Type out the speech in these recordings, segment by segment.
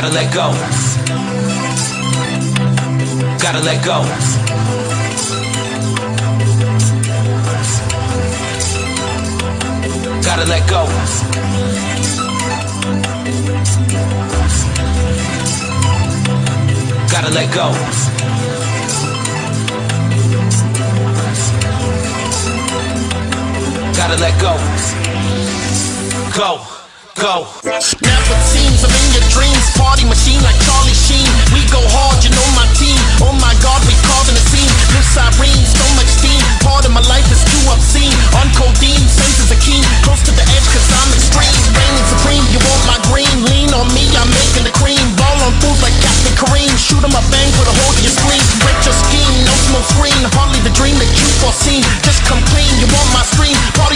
Gotta let go. Gotta let go. Gotta let go. Gotta let go. Gotta let go. Go, go. Never seems I'm in your dreams. Party machine like Charlie Sheen. We go hard, you know my team. Oh my god, we causing a scene. Live Cyrene, so much steam. Part of my life is too obscene. On codeine, senses are keen. Close to the edge, cause I'm extreme. Reigning supreme, you want my green. Lean on me, I'm making the cream. Ball on fools like Captain Kareem. Shoot 'em up, bang, put a hole to your spleen. Break your scheme, no smoke screen. Hardly the dream that you foreseen. Just come clean, you want my stream. Party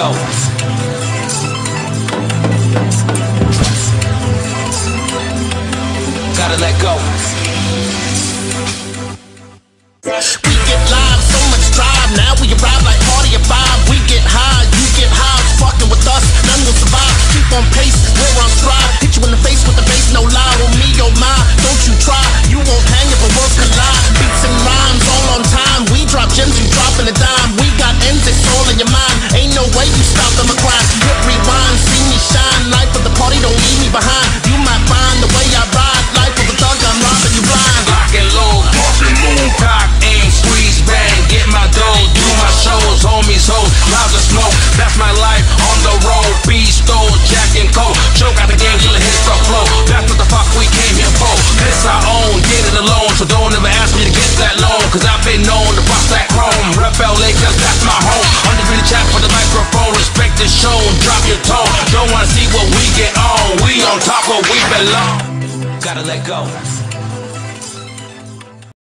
go. Gotta let go. We get live, so much drive. Now we arrive like party of five. We get high, you get high. Fucking with us, none will survive. Keep on pace, we're on stride. Hit you in the face with the bass, no lie. Oh me, oh my, don't you try. You won't hang if our worlds collide. Beats and rhymes all on time. We drop gems, you dropping a dime. We got ends, it's all in your mind. Stop them a crime. We belong. Gotta let go.